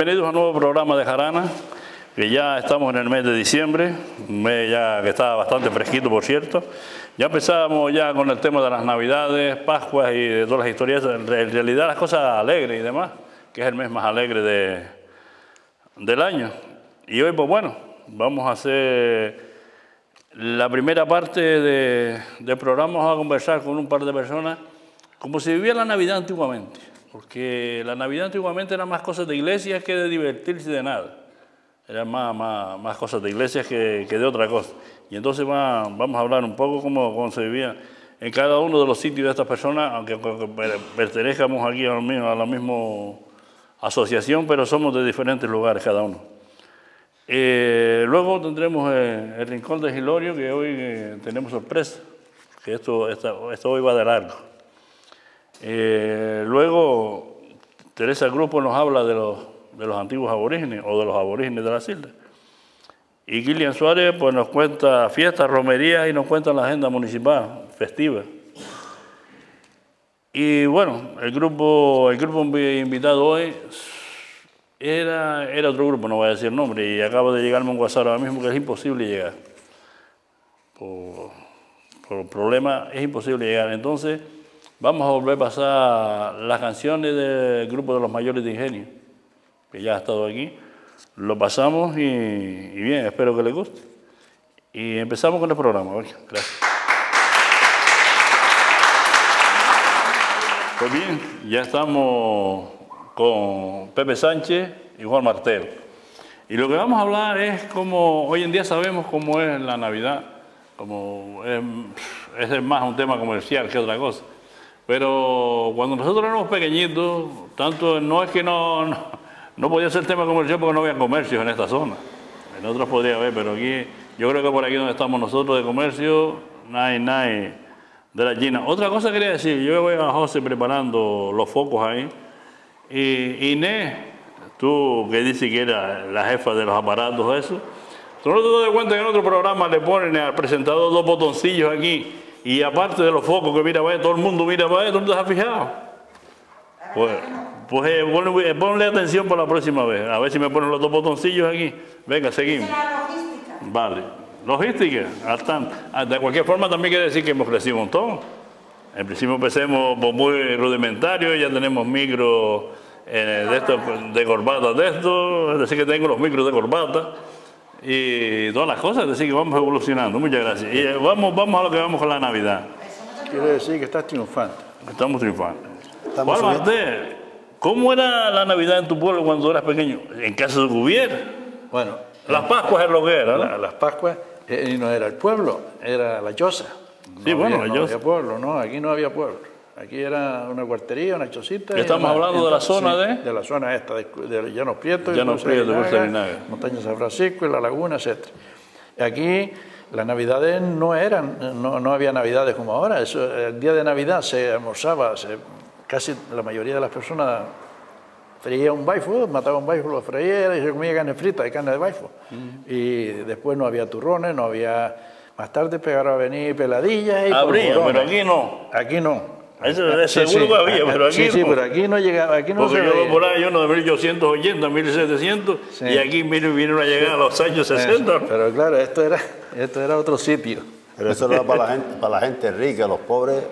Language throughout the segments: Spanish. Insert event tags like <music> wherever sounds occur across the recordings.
Bienvenidos a un nuevo programa de Jarana, que ya estamos en el mes de diciembre, un mes ya que está bastante fresquito, por cierto. Ya empezamos ya con el tema de las Navidades, Pascuas y de todas las historias, en realidad las cosas alegres y demás, que es el mes más alegre de, del año. Y hoy, pues bueno, vamos a hacer la primera parte de, del programa, vamos a conversar con un par de personas como se vivía la Navidad antiguamente porque la Navidad antiguamente era más cosas de iglesias que de divertirse de nada. Eran más, más, más cosas de iglesias que, que, de otra cosa. Y entonces va, vamos a hablar un poco cómo, cómo, se vivía en cada uno de los sitios de estas personas, aunque, pertenezcamos aquí a la, misma, a la misma asociación, pero somos de diferentes lugares cada uno. Eh, luego tendremos el, el, Rincón de Gilorio, que hoy eh, tenemos sorpresa, que esto, esto hoy va de largo. Eh, luego, Teresa Grupo nos habla de los, de los antiguos aborígenes o de los aborígenes de las islas. Y Gillian Suárez pues, nos cuenta fiestas, romerías y nos cuenta la agenda municipal festiva. Y bueno, el grupo, el grupo invitado hoy era, era otro grupo, no voy a decir nombre, y acaba de llegarme un WhatsApp ahora mismo que es imposible llegar. Por, por problemas es imposible llegar. Entonces, Vamos a volver a pasar las canciones del grupo de los mayores de ingenio, que ya ha estado aquí. Lo pasamos y, bien, espero que les guste. Y empezamos con el programa. Gracias. Pues bien, ya estamos con Pepe Sánchez y Juan Martel. Y lo que vamos a hablar es cómo hoy en día sabemos cómo es la Navidad, como es, es más un tema comercial que otra cosa. Pero cuando nosotros éramos pequeñitos, tanto no es que no, no, podía ser tema comercial porque no había comercios en esta zona. En otros podría haber, pero aquí, yo creo que por aquí donde estamos nosotros de comercio, no hay de la China. Otra cosa quería decir, yo voy a José preparando los focos ahí. Y Inés, tú que dices que era la jefa de los aparatos, eso, tú no te das cuenta que en otro programa le ponen al presentador dos botoncillos aquí y aparte de los focos que mira, vaya, todo el mundo mira, vaya, ¿tú no te has fijado? Pues, pues eh, ponle, ponle, atención para la próxima vez. A ver si me ponen los dos botoncillos aquí. Venga, seguimos. logística. Vale. Logística. Ah, de cualquier forma, también quiere decir que hemos crecido un montón. En principio empecemos muy rudimentario, ya tenemos micros eh, de estos, de corbata de estos, es decir, que tengo los micros de corbata y todas las cosas, decir, que vamos evolucionando. Muchas gracias. Y vamos, vamos a lo que vamos con la Navidad. Quiere decir que estás triunfante. Estamos triunfando. Estamos Martel, ¿cómo era la Navidad en tu pueblo cuando eras pequeño? ¿En casa de Gubier? Bueno. Las Pascuas es lo que era, ¿no? Las Pascuas eh, no era el pueblo, era la choza. No sí, bueno, la no había pueblo, no, aquí no había pueblo. Aquí era una cuartería, una chocita. Estamos una, hablando de la zona sí, de... De la zona esta, de, de Llanos Prietos. Llanos Linaga, Montaña San Francisco y la laguna, etc. Aquí las navidades no eran, no, no, había navidades como ahora. Eso, el día de Navidad se almorzaba, se, casi la mayoría de las personas freía un baifo, mataba un baifo, lo freía y se comía carne frita y carne de baifo. Mm. Y después no había turrones, no había... Más tarde pegaron a venir peladillas y... Habría, pero aquí no. Aquí no. Eso es seguro sí, que había, pero aquí sí, no. Sí, pero aquí no llegaba, aquí no Porque se yo veía. por ahí, uno de 1880, 1700, sí. y aquí vinieron a llegar a los años 60. Eso, pero claro, esto era, esto era otro sitio. Pero eso era para la gente, para la gente rica, los pobres.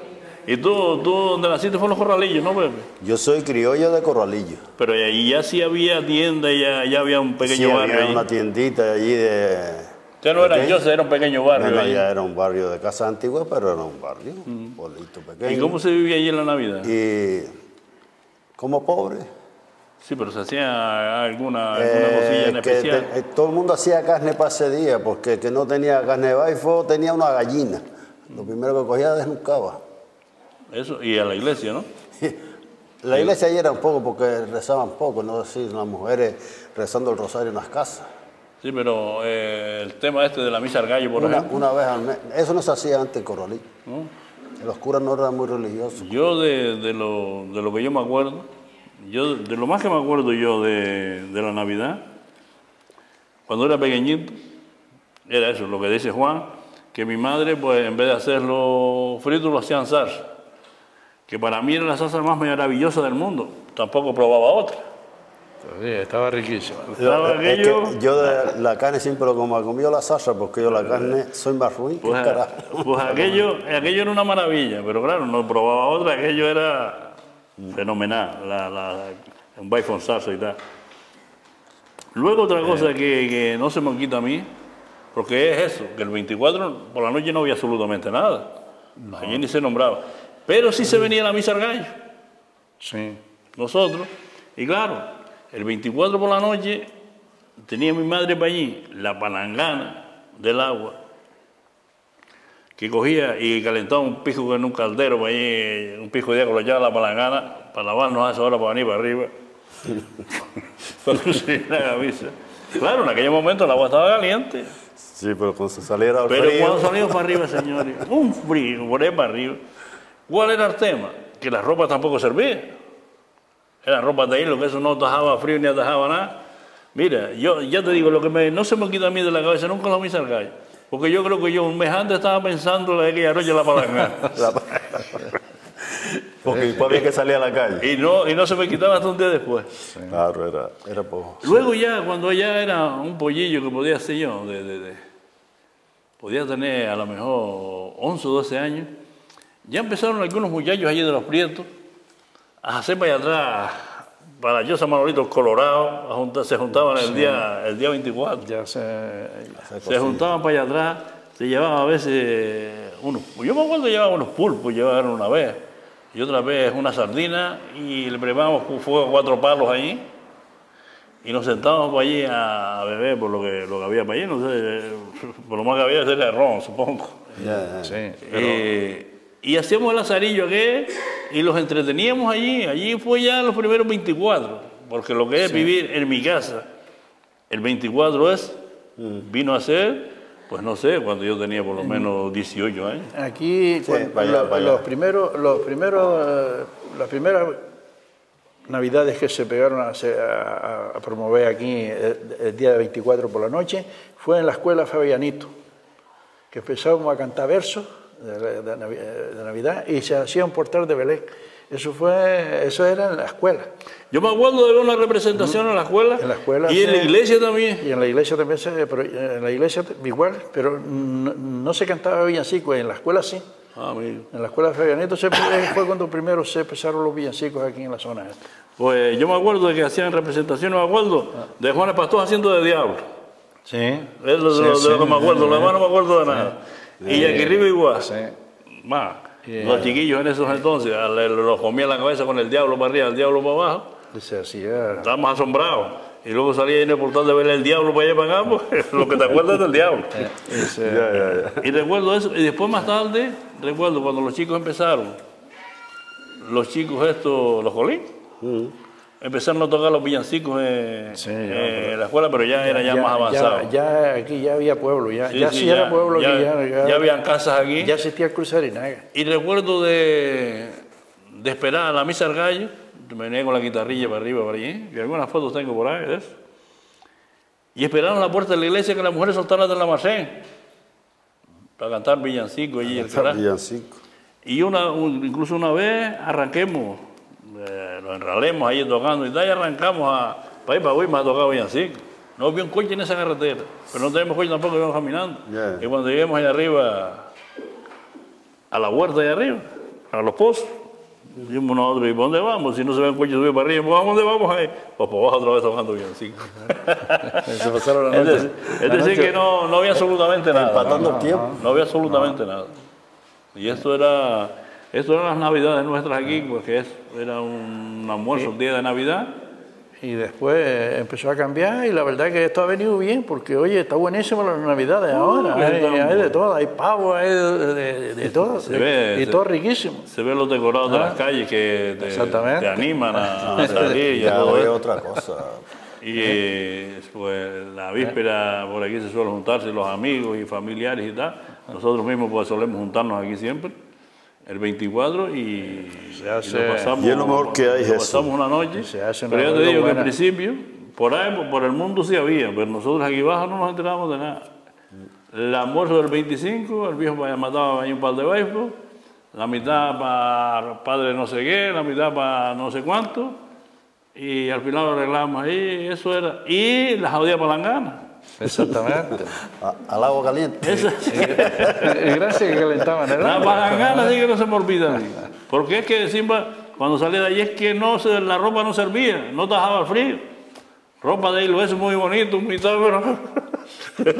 ¿Y tú, tú donde naciste fue en los Corralillos, no, Pepe? Yo soy criollo de Corralillo. Pero ahí ya sí había tienda, ya, ya había un pequeño sí, barrio había ahí. una tiendita allí de... Ya no era yo, era un pequeño barrio. No, no, ahí. ya era un barrio de casa antigua, pero era un barrio, un pueblito pequeño. ¿Y cómo se vivía allí en la Navidad? Y como pobre. Sí, pero se hacía alguna, alguna cosilla en Eh, que especial. te- eh, todo el mundo hacía carne para ese día, porque que no tenía carne de baifo tenía una gallina. Lo primero que cogía desnucaba. Eso, y a la iglesia, ¿no? <laughs> La iglesia ayer era un poco porque rezaban poco, no decir las mujeres rezando el rosario en las casas. Sí, pero eh, el tema este de la misa al gallo, por Una, ejemplo. una vez al mes. Eso no se hacía antes. ¿no? Los curas no eran muy religiosos. Yo de, de lo, de lo que yo me acuerdo, yo de lo más que me acuerdo yo de, de la Navidad, cuando era pequeñito, era eso, lo que dice Juan, que mi madre, pues en vez de hacerlo frito, lo hacían salsa. Que para mí era la salsa más maravillosa del mundo. Tampoco probaba otra. Sí, estaba riquísima. Estaba Es que yo de la carne siempre lo como comido la salsa porque yo la carne soy más ruin que pues, carajo. pues aquello, aquello era una maravilla, pero claro, no probaba otra, aquello era fenomenal, la, la, un bifon salsa y tal. Luego otra cosa que, que no se me quita a mí, porque es eso, que el 24 por la noche no había absolutamente nada. Allí ni se nombraba. Pero sí se venía la misa al gallo. Sí. nosotros. Y claro, el 24 por la noche tenía mi madre para allí la palangana del agua, que cogía y calentaba un pijo en un caldero para allí, un pijo de agua, lo echaba a la palangana para lavarnos a esa hora para venir para arriba. <laughs> la camisa. Claro, en aquel momento el agua estaba caliente. Sí, pero cuando se saliera al Pero frío, cuando salimos para arriba, señores, un frío, por ahí para arriba. ¿Cuál era el tema? Que la ropa tampoco servía. Era ropa de hilo, que eso no atajaba frío ni atajaba nada. Mira, yo ya te digo, lo que me, no se me quita a mí de la cabeza, nunca lo misa al gallo. Porque yo creo que yo un mes antes estaba pensando en aquella noche la palangana. <laughs> porque después había que salir a la calle. y, no, y no se me quitaba hasta un día después. Claro, era, era poco. Luego ya, cuando ya era un pollillo que podía ser yo, de, de- de- podía tener a lo mejor 11 o 12 años, ya empezaron algunos muchachos allí de los Prietos hacer para allá atrás, para yo San Manolito Colorado, se juntaban el día, el día 24. Ya se. Se juntaban para allá atrás, se llevaban a veces unos, yo me acuerdo que llevaban unos pulpos, llevaban una vez, y otra vez una sardina, y le preparamos fuego a cuatro palos allí, y nos sentábamos para allí a beber por lo que, lo que había para allí, no sé, <laughs> por lo más que había era ron, supongo. Ya, ya. Sí. Eh, y hacíamos el azarillo aquel y los entreteníamos allí. Allí fue ya los primeros 24, porque lo que es vivir en mi casa, el 24 es, vino a ser, pues no sé, cuando yo tenía por lo menos 18 años. Aquí, cuando- vaya, lo- vaya. los primeros, los primeros, eh, las primeras navidades que se pegaron a, hacer- a- a promover aquí el, el día 24 por la noche fue en la escuela Fabianito, que empezábamos a cantar versos de, de- Navi- de Navidad y se hacía un portal de Belén. Eso fue, eso era en la escuela. Yo me acuerdo de ver una representación en la escuela, En la escuela y en la iglesia también. Y en la iglesia también se, pero en la iglesia igual, pero no, no se cantaba villancicos, en la escuela sí. Ah, amigo. En la escuela de se- eh, fue cuando primero se empezaron los villancicos aquí en la zona. Pues yo me acuerdo de que hacían representaciones, me acuerdo, de Juan Pastor haciendo de diablo. Sí. Es lo, de lo- de lo que me acuerdo, lo demás no me acuerdo de nada. Y aquí arriba igual. Sí. Más, los chiquillos en esos entonces, a- le- los comían la cabeza con el diablo para arriba, el diablo para abajo, se hacía. estábamos asombrados. Y luego salía en el portal de ver el diablo para allá y para acá, pues, <laughs> lo que te acuerdas del diablo. Y recuerdo eso, y después más tarde, recuerdo cuando los chicos empezaron, los chicos estos, los colín, empezaron a tocar los villancicos en, Sí, ya, en la escuela, pero ya era ya, más avanzado. Ya, aquí ya había pueblo, ya, Sí, ya sí, era pueblo ya, aquí, ya, habían casas aquí. ya existía el Cruzarinaga. Y recuerdo de, de esperar a la misa al gallo, me venía con la guitarrilla para arriba, para allí, y algunas fotos tengo por ahí de eso. Y esperaron a la puerta de la iglesia que las mujeres soltaran del almacén para cantar villancico allí. carajo. Villancico. Y una, un- incluso una vez arranquemos, eh, nos enralemos ahí tocando y tal, y arrancamos a, para ir para Guaymas a tocar villancico. No había un coche en esa carretera, pero no tenemos coche tampoco, íbamos caminando. Ya. Y cuando lleguemos allá arriba, a la huerta allá arriba, a los pozos, dijimos nosotros, ¿y para dónde vamos? Si no se ve un coche subir para arriba, pues ¿a dónde vamos ahí? Pues por abajo otra vez tocando. <laughs> Se pasaron la Es decir, es decir que no, no había absolutamente nada. Empatando ¿no? el tiempo. No había absolutamente nada. Y esto era, esto eran las navidades nuestras aquí, porque es- era un almuerzo, un día de Navidad. Y después empezó a cambiar y la verdad que esto ha venido bien porque, oye, está buenísimo las navidades ahora. que Hay, de todo, hay pavo, hay de, de- de todo. Se ve, y se- todo riquísimo. Se ven los decorados de las calles que te, animan a, a <laughs> salir y a eso. otra <laughs> cosa. Y eh, pues la víspera por aquí se suelen juntarse los amigos y familiares y tal. Nosotros mismos pues solemos juntarnos aquí siempre, el 24, y, Se hace- y lo pasamos, Y es lo mejor que hay, lo Jesús. pasamos una noche. Se hace una pero yo te buena- digo que en principio, por ahí, por- el mundo sí había, pero nosotros aquí abajo no nos enterábamos de nada. El almuerzo del 25, el viejo mataba ahí un par de béisbol, la mitad para padre no sé qué, la mitad para no sé cuánto, y al final lo arreglamos ahí, eso era. Y la jodida palangana. Exactamente. A- al agua caliente. Esa- y gracias que calentaban el la agua. palangana sí que no se me olvida. Porque es que Simba, cuando salí de allí, es que no se, la ropa no servía, no tajaba el frío. Ropa de hilo, es muy bonito, muy tal, pero... <laughs>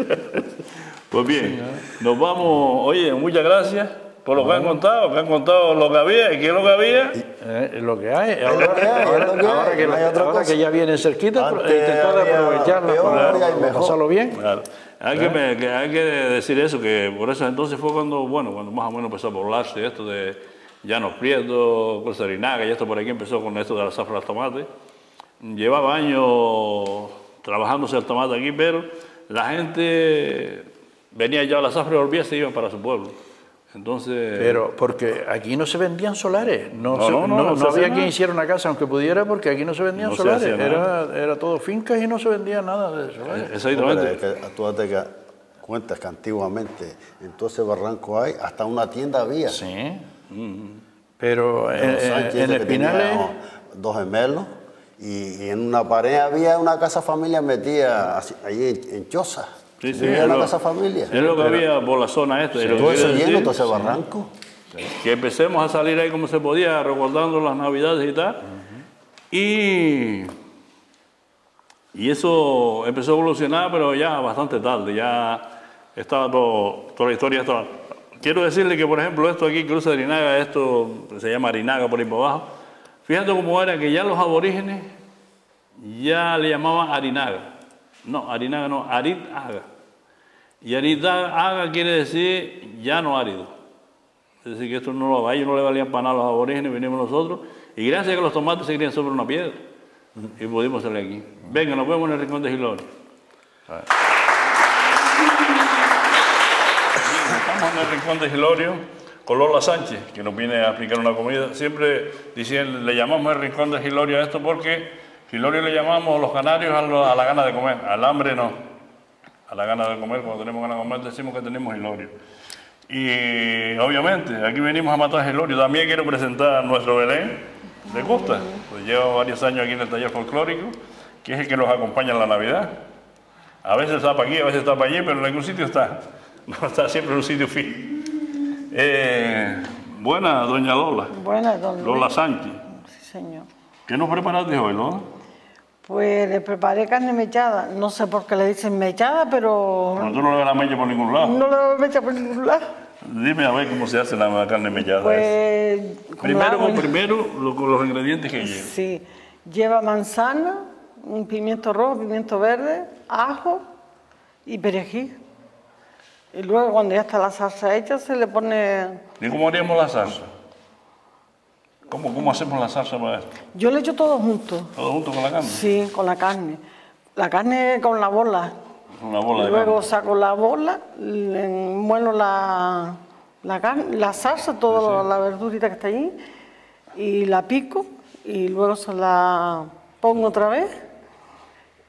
pues bien, nos vamos, oye, muchas gracias por lo que han contado, que han contado lo que había y qué es lo que había. Eh, es lo que hay. lo Ahora, que hay, es ahora- lo que hay, ahora que, no hay la- otra ahora cosa. que ya vienen cerquita, Antes intentar de aprovecharla peor, para, para mejor. pasarlo bien. Claro. Hay, que, me- que hay que decir eso, que por eso entonces fue cuando, bueno, cuando más o menos empezó a poblarse esto de Llanos Prieto, Costa y esto por aquí empezó con esto de la zafra del tomate. Llevaba años trabajándose el tomate aquí, pero la gente venía ya a la zafra y volvía y se iban para su pueblo. Entonces, Pero porque aquí no se vendían solares, no, No, se- no, no, no- no no se hacía había quien hiciera una casa aunque pudiera porque aquí no se vendían se solares, era, era todo fincas y no se vendía nada de solares. Pero exactamente. es que tú date que cuentas que antiguamente en todo ese barranco hay, hasta una tienda había. Sí. Pero en, Los en- Sánchez, en tenía Espinales, dos gemelos y, y en una pared había una casa familia metida así- allí en, en Choza. Sí, sí, una lo- casa familia. es lo que había por la zona esta. todo lleno, decir- todo ese barranco. que empecemos a salir ahí como se podía, recordando las navidades y tal. Y, y eso empezó a evolucionar, pero ya bastante tarde, ya estaba todo, toda la historia. Estaba. Quiero decirle que, por ejemplo, esto aquí, Cruz de Arinaga, esto se llama Arinaga por ahí por abajo. Fíjate cómo era que ya los aborígenes ya le llamaban Arinaga. No, Arinaga no, Aritaga. Y Aritaga quiere decir llano árido. Es decir, que esto no lo, a ellos no le valían para nada a los aborígenes, vinimos nosotros. Y gracias a que los tomates se crían sobre una piedra. Y pudimos salir aquí. Venga, nos vemos en el rincón de Gilorio. Estamos en el rincón de Gilorio con Lola Sánchez, que nos viene a explicar una comida. Siempre dicen, le llamamos el rincón de Gilorio a esto porque Gilorio le llamamos los canarios a, lo- a la gana de comer, al hambre no. A la gana de comer, cuando tenemos ganas de comer decimos que tenemos Gilorio. Y obviamente, aquí venimos a matar Gilorio. También quiero presentar a nuestro Belén de Costa. Pues lleva varios años aquí en el taller folclórico, que es el que nos acompaña en la Navidad. A veces está para aquí, a veces está para allí, pero en algún sitio está. <laughs> No está siempre en un sitio fijo. Eh, buena, doña Lola. Buenas, don. Lola Sánchez. Sí, señor. ¿Qué nos preparaste hoy, Lola? Pues le preparé carne mechada. No sé por qué le dicen mechada, pero Bueno, tú no le ves la mecha por ningún lado. no le mecha por ningún lado. Dime a ver cómo se hace la carne mechada. Pues. primero, yo. primero lo- con los ingredientes que lleva. Sí. Lleva manzana, un pimiento rojo, pimiento verde, ajo y perejil. Y luego, cuando ya está la salsa hecha, se le pone. ¿Y cómo haríamos la salsa? ¿Cómo, cómo hacemos la salsa para esto? Yo le echo todo junto. ¿Todo junto con la carne? Sí, con la carne. La carne con la bola. Una bola de Luego saco la bola, le muelo la, la, carne, la salsa, toda la verdurita que está allí, y la pico, y luego se la pongo otra vez,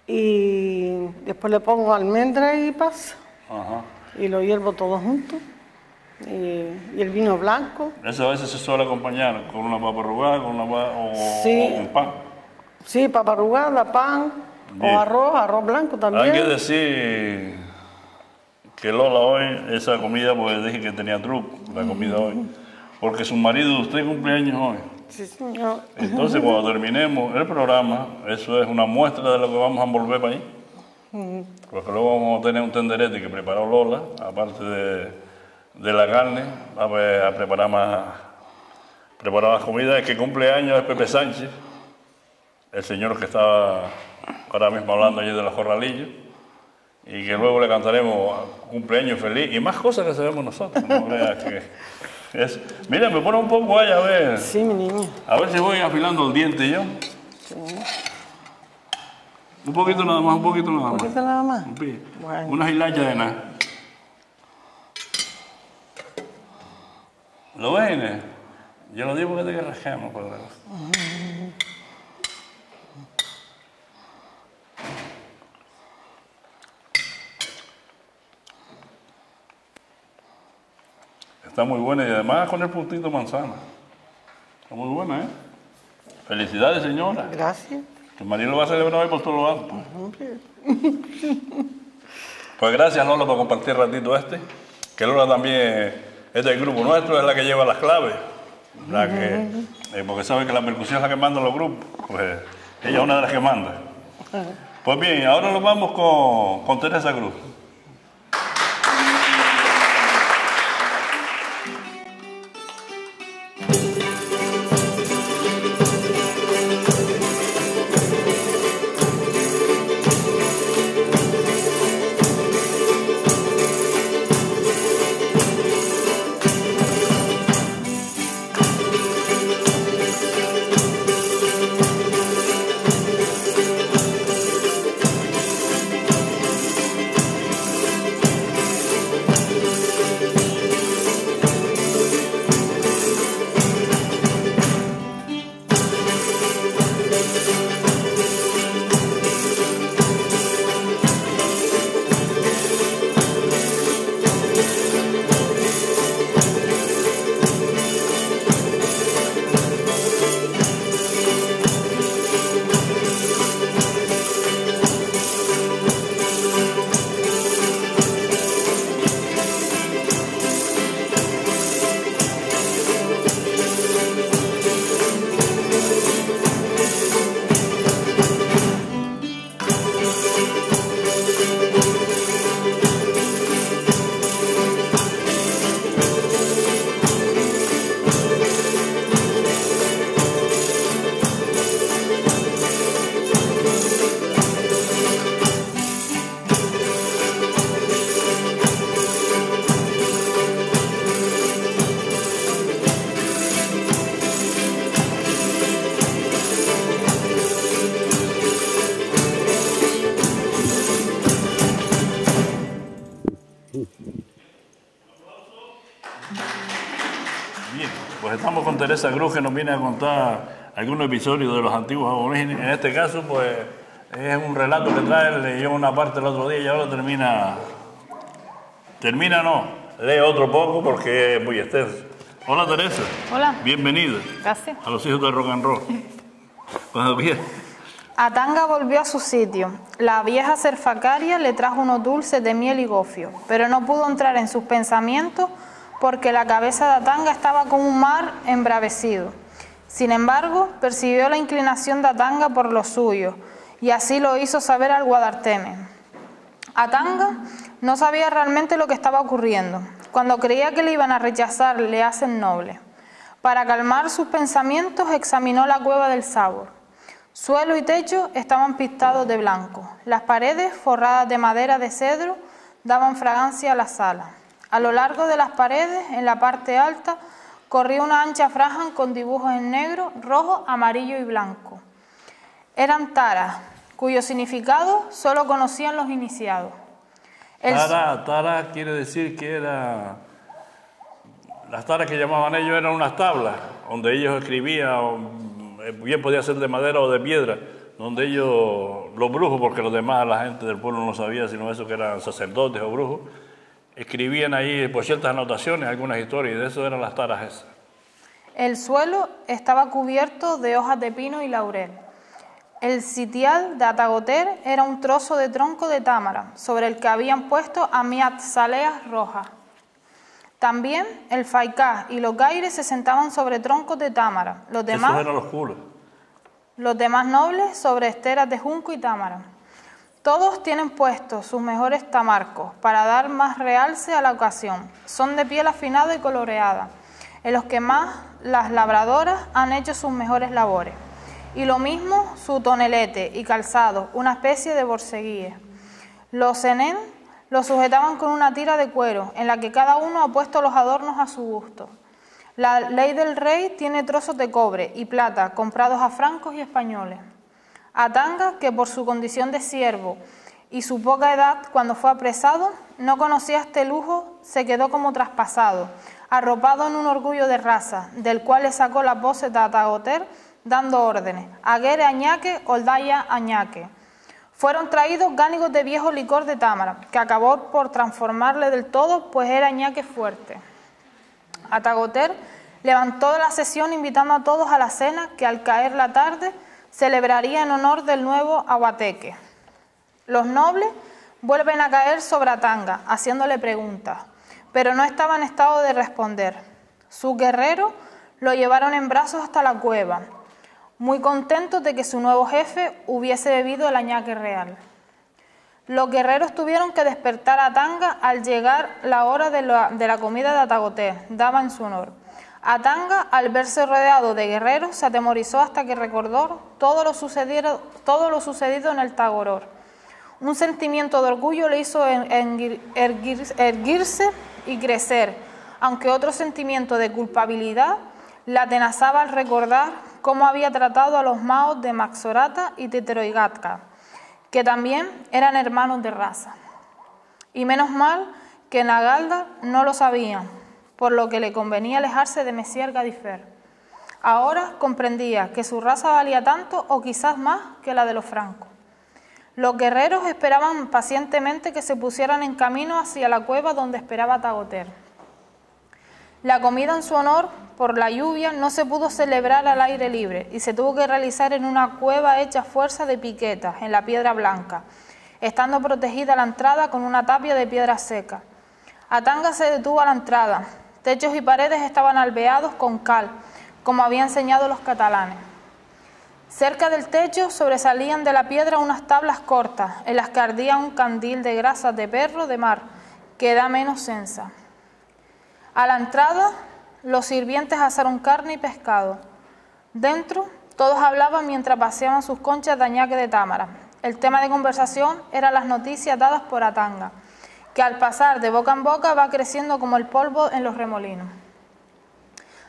y después le pongo almendra y pasa, Ajá. y lo hiervo todo junto, y, y el vino blanco. Eso a veces se suele acompañar con una papa arrugada con una o, Sí. o con pan. Sí, papa arrugada, pan, Bien. o arroz, arroz blanco Hay también. que decir que Lola hoy, esa comida, pues dije que tenía truco, la comida hoy. Porque su marido, usted cumpleaños hoy. Sí, señor. Entonces, cuando terminemos el programa, eso es una muestra de lo que vamos a envolver para ahí. Porque luego vamos a tener un tenderete que preparó Lola, aparte de, de la carne, a, a preparar más, preparar más comida. El que cumple años es Pepe Sánchez, el señor que estaba ahora mismo hablando allí de los corralillos, y que luego le cantaremos cumpleaños feliz y más cosas que sabemos nosotros. No creas que es- Mira, me pone un poco ahí a ver. Sí, mi niña. A ver si voy afilando el diente yo. Un poquito nada más, un poquito nada ¿Un más. poquito nada más? Un Bueno. Una hilacha de nada. ¿Lo Inés? Yo lo digo porque te que rajamos, por verdad. Está muy buena y además con el puntito manzana. Está muy buena, ¿eh? Felicidades, señora. Gracias. Que María lo va a celebrar hoy por todos los actos. Pues gracias Lola por compartir el ratito este. Que Lola también es del grupo nuestro, es la que lleva las claves. La que, eh, porque sabe que la percusión es la que manda los grupos. Pues ella es una de las que manda. Pues bien, ahora nos vamos con, con Teresa Cruz. Bien, pues estamos con Teresa Cruz que nos viene a contar algunos episodios de los antiguos aborígenes. En este caso, pues es un relato que trae, leyó una parte el otro día y ahora termina. Termina no, lee otro poco porque es muy extenso. Hola Teresa. Hola. Bienvenida Gracias. a los hijos del rock and roll. <laughs> Cuando quieras. Atanga volvió a su sitio. La vieja cerfacaria le trajo unos dulces de miel y gofio, pero no pudo entrar en sus pensamientos porque la cabeza de Atanga estaba como un mar embravecido. Sin embargo, percibió la inclinación de Atanga por lo suyo, y así lo hizo saber al Guadarteme. Atanga no sabía realmente lo que estaba ocurriendo. Cuando creía que le iban a rechazar, le hacen noble. Para calmar sus pensamientos, examinó la cueva del sabor. Suelo y techo estaban pintados de blanco. Las paredes, forradas de madera de cedro, daban fragancia a la sala. A lo largo de las paredes, en la parte alta, corría una ancha franja con dibujos en negro, rojo, amarillo y blanco. Eran taras, cuyo significado solo conocían los iniciados. Tara, tara quiere decir que era. Las taras que llamaban ellos eran unas tablas, donde ellos escribían, eh, bien podía ser de madera o de piedra, donde ellos, los brujos, porque los demás, la gente del pueblo no sabía, sino eso que eran sacerdotes o brujos, escribían ahí por ciertas anotaciones, algunas historias, y de eso eran las taras esas. El suelo estaba cubierto de hojas de pino y laurel. El sitial de Atagoter era un trozo de tronco de támara, sobre el que habían puesto amiatzaleas rojas. También el faicá y los gaires se sentaban sobre troncos de támara, los demás, Esos eran los culos. los demás nobles sobre esteras de junco y támara. Todos tienen puestos sus mejores tamarcos para dar más realce a la ocasión. Son de piel afinada y coloreada, en los que más las labradoras han hecho sus mejores labores. Y lo mismo su tonelete y calzado, una especie de borseguíes. Los cenén los sujetaban con una tira de cuero, en la que cada uno ha puesto los adornos a su gusto. La ley del rey tiene trozos de cobre y plata comprados a francos y españoles. Atanga, que por su condición de siervo y su poca edad cuando fue apresado, no conocía este lujo, se quedó como traspasado, arropado en un orgullo de raza, del cual le sacó la voces de Atagoter, dando órdenes, Aguere Añaque, Oldaya Añaque. Fueron traídos gánicos de viejo licor de támara, que acabó por transformarle del todo, pues era Añaque fuerte. Atagoter levantó la sesión invitando a todos a la cena que al caer la tarde celebraría en honor del nuevo aguateque. Los nobles vuelven a caer sobre Atanga, haciéndole preguntas, pero no estaba en estado de responder. Sus guerreros lo llevaron en brazos hasta la cueva, muy contentos de que su nuevo jefe hubiese bebido el añaque real. Los guerreros tuvieron que despertar a Tanga al llegar la hora de la, comida de Atagoté, daba en su honor. Atanga, al verse rodeado de guerreros, se atemorizó hasta que recordó todo lo, sucedido, en el Tagoror. Un sentimiento de orgullo le hizo erguirse y crecer, aunque otro sentimiento de culpabilidad la atenazaba al recordar cómo había tratado a los maos de Maxorata y Teteroigatka, que también eran hermanos de raza. Y menos mal que Nagalda no lo sabía, por lo que le convenía alejarse de Messier Gadifer. Ahora comprendía que su raza valía tanto o quizás más que la de los francos. Los guerreros esperaban pacientemente que se pusieran en camino hacia la cueva donde esperaba Tagoter. La comida en su honor, por la lluvia, no se pudo celebrar al aire libre y se tuvo que realizar en una cueva hecha a fuerza de piquetas, en la piedra blanca, estando protegida la entrada con una tapia de piedra seca. Atanga se detuvo a la entrada. Techos y paredes estaban alveados con cal, como habían enseñado los catalanes. Cerca del techo sobresalían de la piedra unas tablas cortas, en las que ardía un candil de grasas de perro de mar, que da menos sensa. A la entrada, los sirvientes asaron carne y pescado. Dentro, todos hablaban mientras paseaban sus conchas de añaque de támara. El tema de conversación eran las noticias dadas por Atanga, que al pasar de boca en boca va creciendo como el polvo en los remolinos.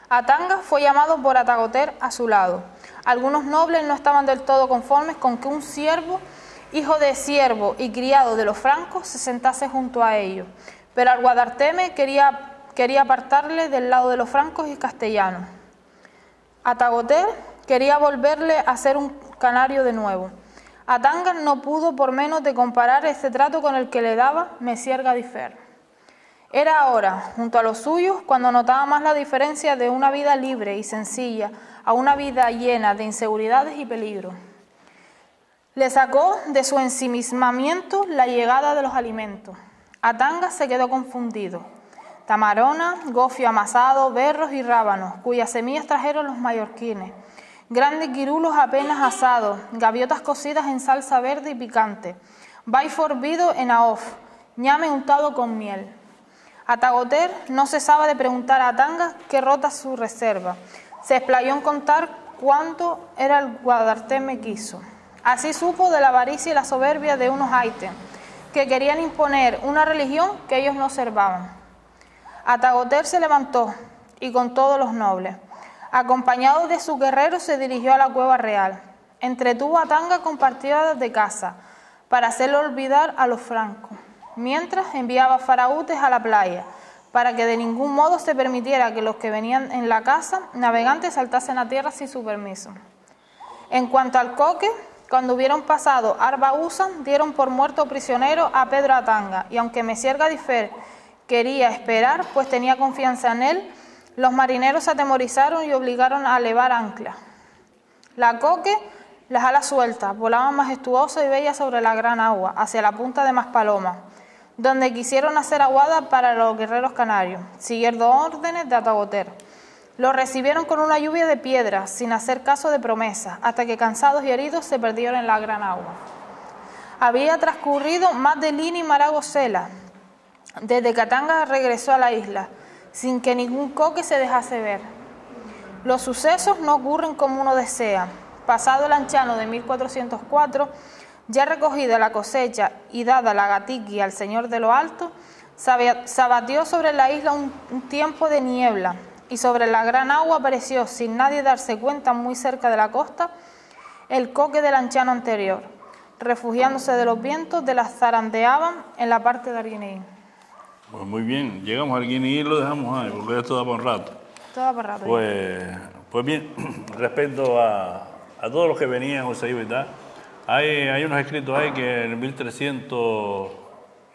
Atanga fue llamado por Atagoter a su lado. Algunos nobles no estaban del todo conformes con que un siervo, hijo de siervo y criado de los francos, se sentase junto a ellos. Pero al Guadarteme quería quería apartarle del lado de los francos y castellanos. Atagoter quería volverle a ser un canario de nuevo. Atanga no pudo por menos de comparar este trato con el que le daba Messier Gadifer. Era ahora, junto a los suyos, cuando notaba más la diferencia de una vida libre y sencilla a una vida llena de inseguridades y peligros. Le sacó de su ensimismamiento la llegada de los alimentos. Atanga se quedó confundido tamarona, gofio amasado, berros y rábanos, cuyas semillas trajeron los mallorquines, grandes guirulos apenas asados, gaviotas cocidas en salsa verde y picante, bay forbido en aof, ñame untado con miel. Atagoter no cesaba de preguntar a Tanga qué rota su reserva. Se explayó en contar cuánto era el Guadarteme quiso. Así supo de la avaricia y la soberbia de unos haites que querían imponer una religión que ellos no observaban. Atagoter se levantó y con todos los nobles. Acompañado de sus guerreros se dirigió a la cueva real. Entretuvo a Tanga con partidas de caza para hacerlo olvidar a los francos, mientras enviaba faraútes a la playa para que de ningún modo se permitiera que los que venían en la casa navegantes saltasen a tierra sin su permiso. En cuanto al coque, cuando hubieron pasado Arba Usan, dieron por muerto prisionero a Pedro Atanga, y aunque Messier Gadifer quería esperar, pues tenía confianza en él, los marineros se atemorizaron y obligaron a levar ancla. La coque, las alas sueltas, volaban majestuosa y bella sobre la gran agua, hacia la punta de Maspaloma, donde quisieron hacer aguada para los guerreros canarios, siguiendo órdenes de Atagoter. Los recibieron con una lluvia de piedras, sin hacer caso de promesas, hasta que cansados y heridos se perdieron en la gran agua. Había transcurrido más de Lini y Maragosela, desde Katanga regresó a la isla, sin que ningún coque se dejase ver. Los sucesos no ocurren como uno desea. Pasado el anchano de 1404, ya recogida la cosecha y dada la gatiqui al señor de lo alto, se abatió sobre la isla un, tiempo de niebla y sobre la gran agua apareció, sin nadie darse cuenta, muy cerca de la costa, el coque del anchano anterior, refugiándose de los vientos de las zarandeaban en la parte de Arguineí. Pues muy bien, llegamos al Guinea y lo dejamos ahí, porque esto da por un rato. Todo por rato. Pues, pues bien, <clears throat> respecto a, a todos los que venían, José y tal, hay, hay unos escritos ahí que en 1300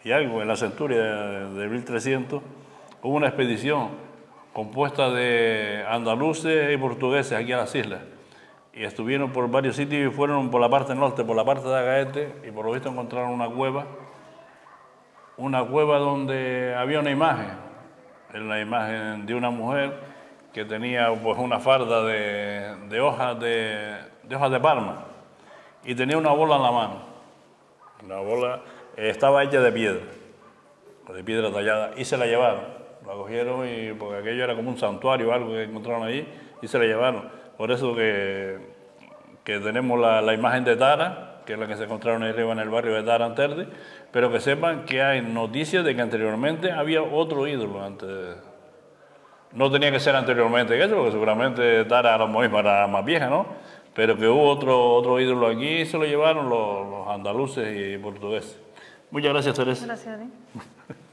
y algo, en la centuria de, 1300, hubo una expedición compuesta de andaluces y portugueses aquí a las islas. y estuvieron por varios sitios y fueron por la parte norte, por la parte de Agaete, y por lo visto encontraron una cueva, una cueva donde había una imagen, era la imagen de una mujer que tenía pues una farda de, de hojas de, hojas de palma y tenía una bola en la mano. La bola estaba hecha de piedra, de piedra tallada, y se la llevaron. La cogieron y porque aquello era como un santuario o algo que encontraron allí y se la llevaron. Por eso que, que tenemos la, la imagen de Tara, que es la que se encontraron ahí arriba en el barrio de Tara Anterde, pero que sepan que hay noticias de que anteriormente había otro ídolo antes. No tenía que ser anteriormente que eso, porque seguramente Tara a lo mejor era más vieja, ¿no? Pero que hubo otro, otro ídolo aquí y se lo llevaron los, los andaluces y portugueses. Muchas gracias, Teresa. Gracias a ti. <laughs>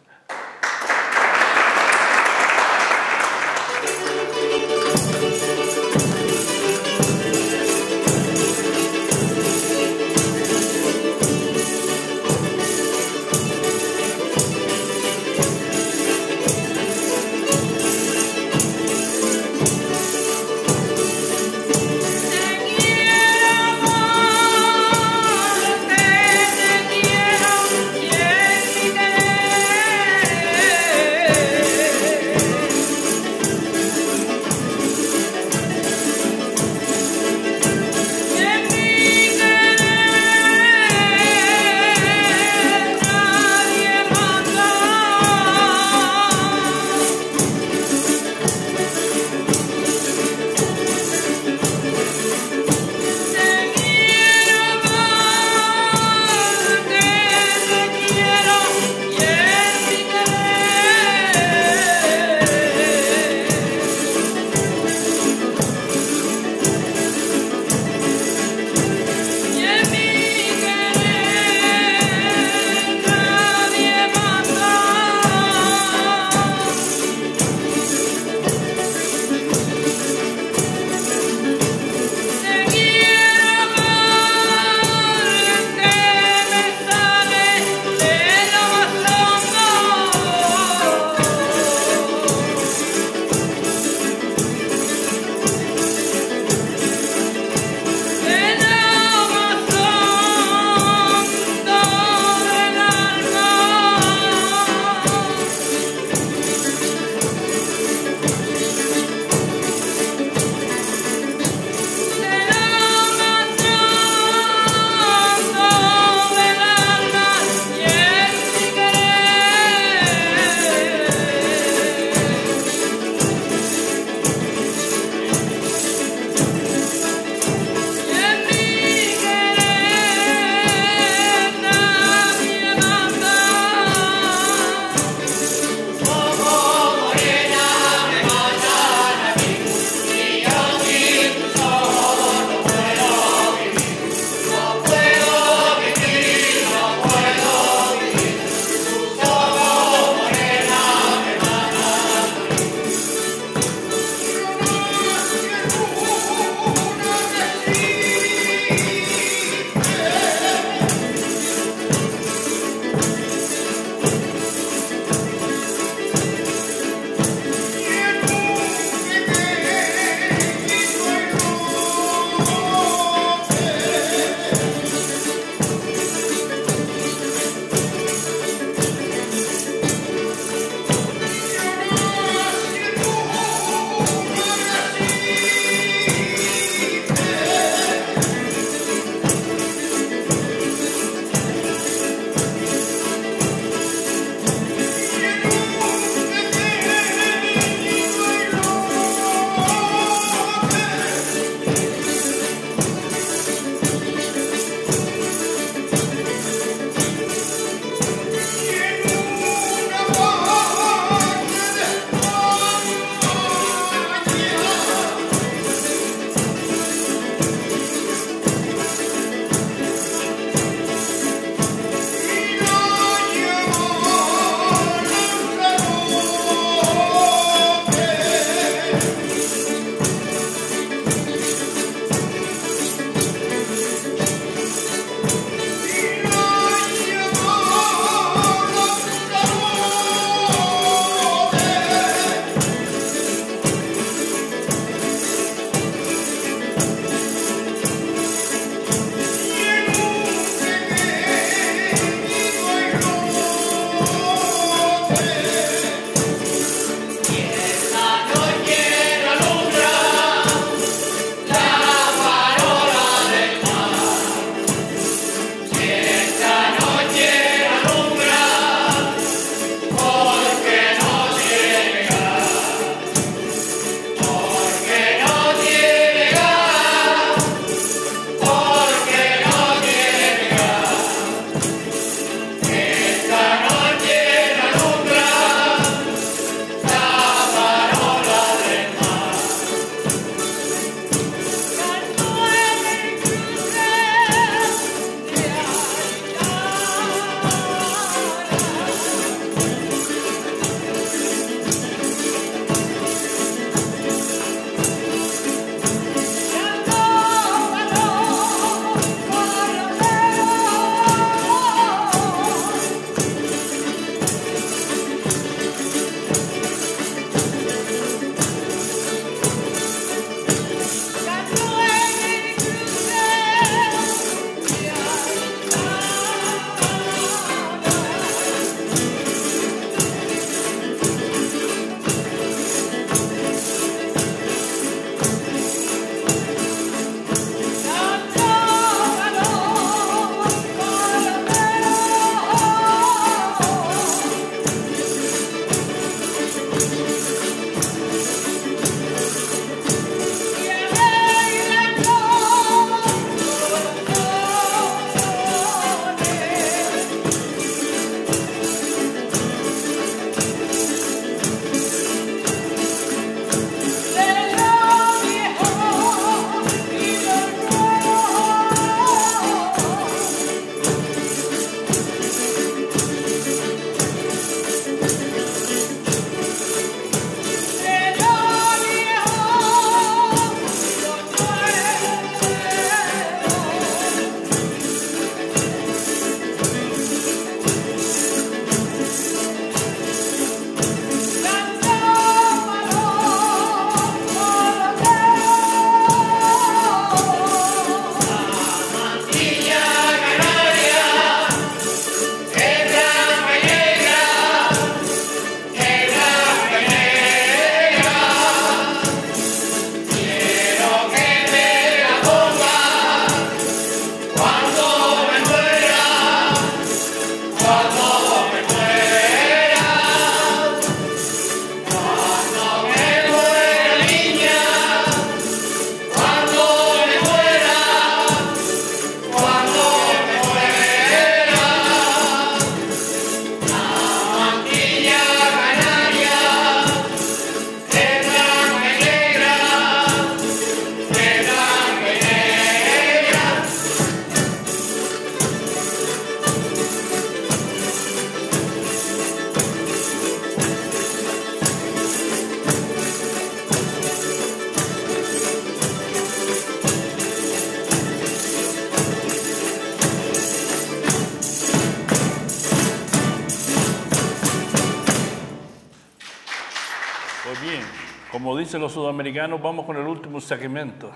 dicen los sudamericanos, vamos con el último segmento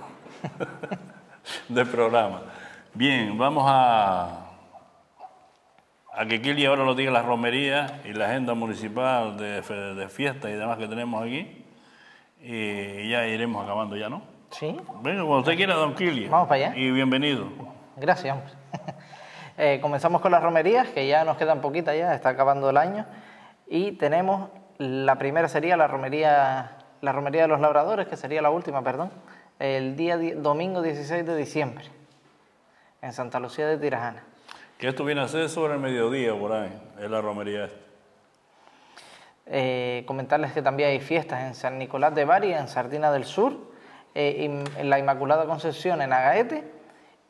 <laughs> del programa. Bien, vamos a, a que Kili ahora nos diga las romerías y la agenda municipal de, de fiestas y demás que tenemos aquí. Y ya iremos acabando ya, ¿no? Sí, Venga, cuando usted quiera, don Kili. Vamos para allá. Y bienvenido. gracias, hombre. <laughs> Eh, comenzamos con las romerías, que ya nos quedan poquitas ya, está acabando el año. Y tenemos, la primera sería la romería, la romería de los labradores, que sería la última, perdón, el día domingo 16 de diciembre, en Santa Lucía de Tirajana. Que esto viene a ser sobre el mediodía por ahí, es la romería esta. Eh, comentarles que también hay fiestas en San Nicolás de Bari, en Sardina del Sur, eh, en la Inmaculada Concepción en Agaete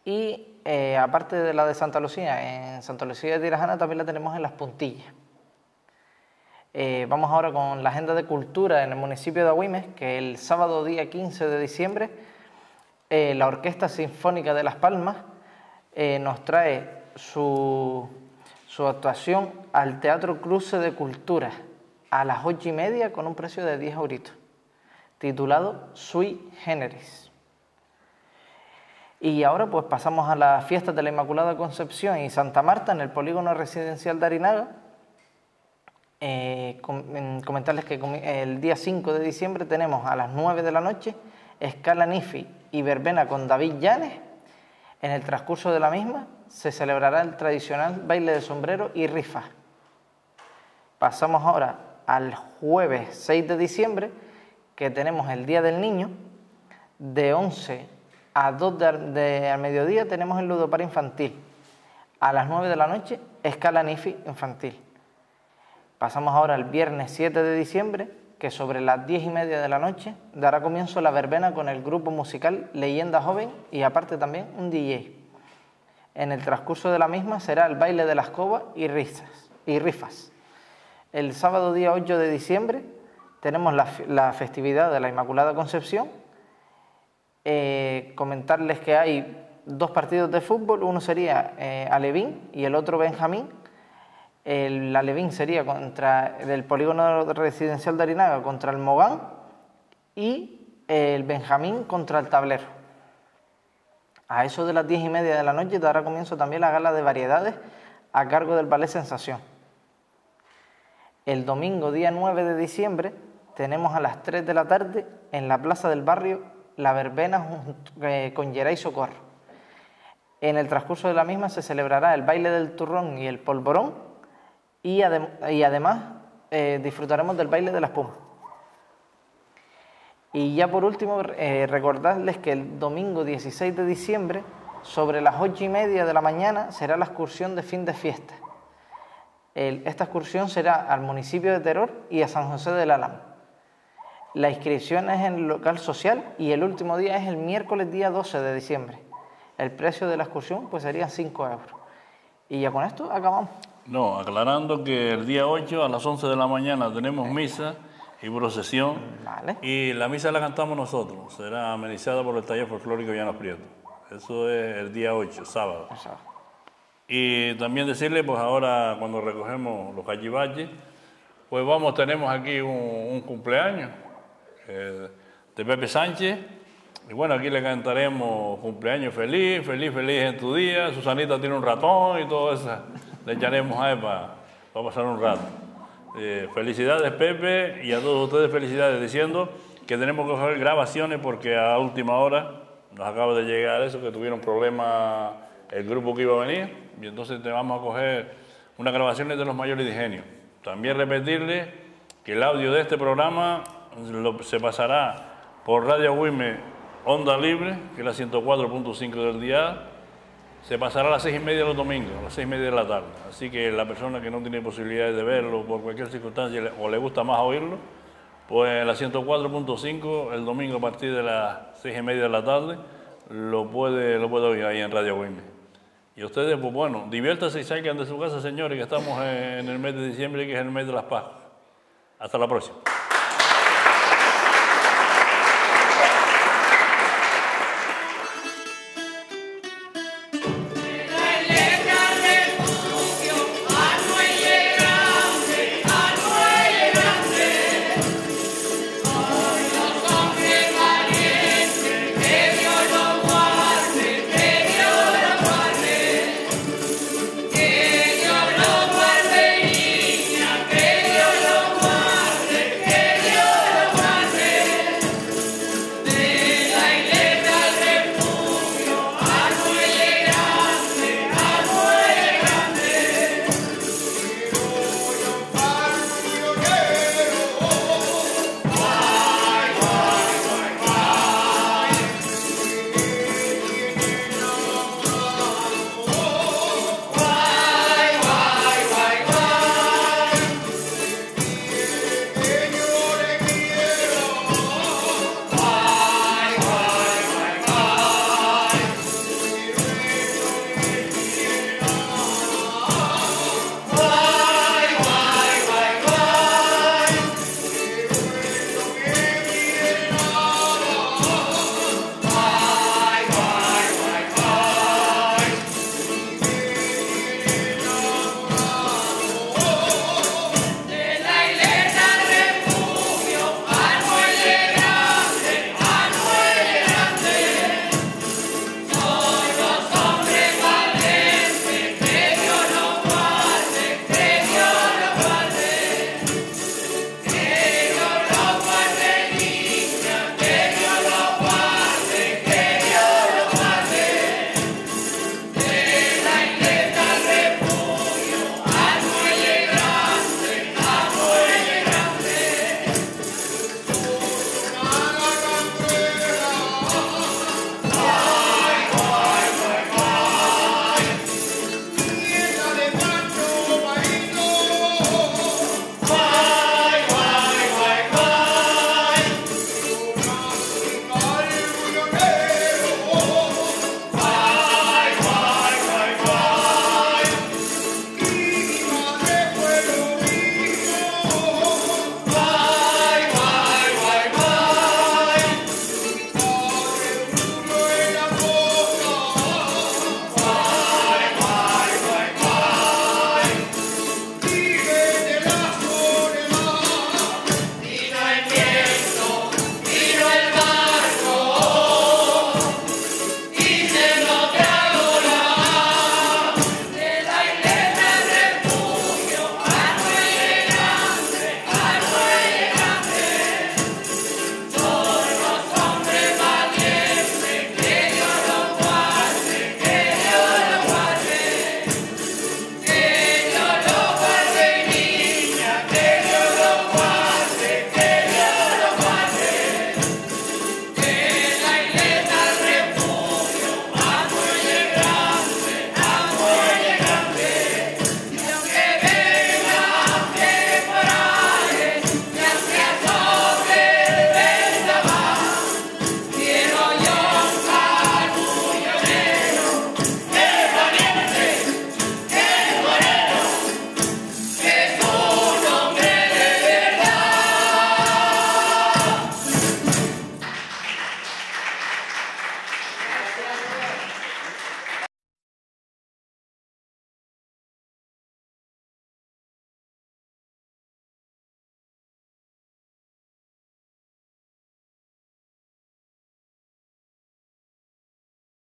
y eh, aparte de la de Santa Lucía, en Santa Lucía de Tirajana también la tenemos en Las Puntillas. Eh, vamos ahora con la agenda de cultura en el municipio de Agüimes, que el sábado día 15 de diciembre eh, la Orquesta Sinfónica de Las Palmas eh, nos trae su, su actuación al Teatro Cruce de Cultura a las ocho y media con un precio de 10 euritos, titulado Sui Generis. Y ahora pues pasamos a las fiestas de la Inmaculada Concepción y Santa Marta en el polígono residencial de Arinaga. Eh, com- en- comentarles que el día 5 de diciembre tenemos a las 9 de la noche Escala Nifi y Verbena con David Llanes. En el transcurso de la misma se celebrará el tradicional baile de sombrero y rifa. Pasamos ahora al jueves 6 de diciembre, que tenemos el Día del Niño. De 11 a 2 de, al- de al mediodía tenemos el ludopar infantil. A las 9 de la noche, escala NIFI infantil. Pasamos ahora al viernes 7 de diciembre, que sobre las 10 y media de la noche dará comienzo la verbena con el grupo musical Leyenda Joven y aparte también un DJ. En el transcurso de la misma será el baile de la escoba y, rifas. El sábado día 8 de diciembre tenemos la festividad de la Inmaculada Concepción. Eh, comentarles que hay dos partidos de fútbol, uno sería eh, Alevín y el otro Benjamín. El Alevín sería contra del polígono residencial de Arinaga contra el Mogán y el Benjamín contra el Tablero. A eso de las diez y media de la noche dará comienzo también la gala de variedades a cargo del Ballet Sensación. El domingo, día 9 de diciembre, tenemos a las 3 de la tarde en la plaza del barrio la verbena eh, con Geray Socorro. En el transcurso de la misma se celebrará el baile del turrón y el polvorón y, adem- y además eh, disfrutaremos del baile de la espuma. Y ya por último, eh, recordarles que el domingo 16 de diciembre, sobre las 8 y media de la mañana, será la excursión de fin de fiesta. Esta excursión será al municipio de Teror y a San José del Álamo. La inscripción es en el local social y el último día es el miércoles día 12 de diciembre. El precio de la excursión pues sería 5 euros. Y ya con esto acabamos. No, aclarando que el día 8 a las 11 de la mañana tenemos misa y procesión. Vale. Y la misa la cantamos nosotros. Será amenizada por el taller folclórico Llanos Prieto. Eso es el día 8, sábado. Y también decirle, pues ahora cuando recogemos los cachivaches, pues vamos, tenemos aquí un, un cumpleaños eh, de Pepe Sánchez. Y bueno, aquí le cantaremos cumpleaños feliz, feliz, feliz en tu día. Susanita tiene un ratón y todo eso. Le echaremos a él para pasar un rato. Eh, felicidades Pepe y a todos ustedes felicidades diciendo que tenemos que coger grabaciones porque a última hora nos acaba de llegar eso, que tuvieron problemas el grupo que iba a venir y entonces te vamos a coger unas grabaciones de los mayores de Ingenio. También repetirle que el audio de este programa lo- se pasará por Radio Wime Onda Libre, que es la 104.5 del día, se pasará a las seis y media los domingos, a las seis y media de la tarde. Así que la persona que no tiene posibilidades de verlo por cualquier circunstancia o le gusta más oírlo, pues la 104.5 el domingo a partir de las seis y media de la tarde lo puede, lo puede oír ahí en Radio Wime. Y ustedes, pues bueno, diviértanse y salgan de su casa, señores, que estamos en el mes de diciembre, que es el mes de las Pascuas. Hasta la próxima.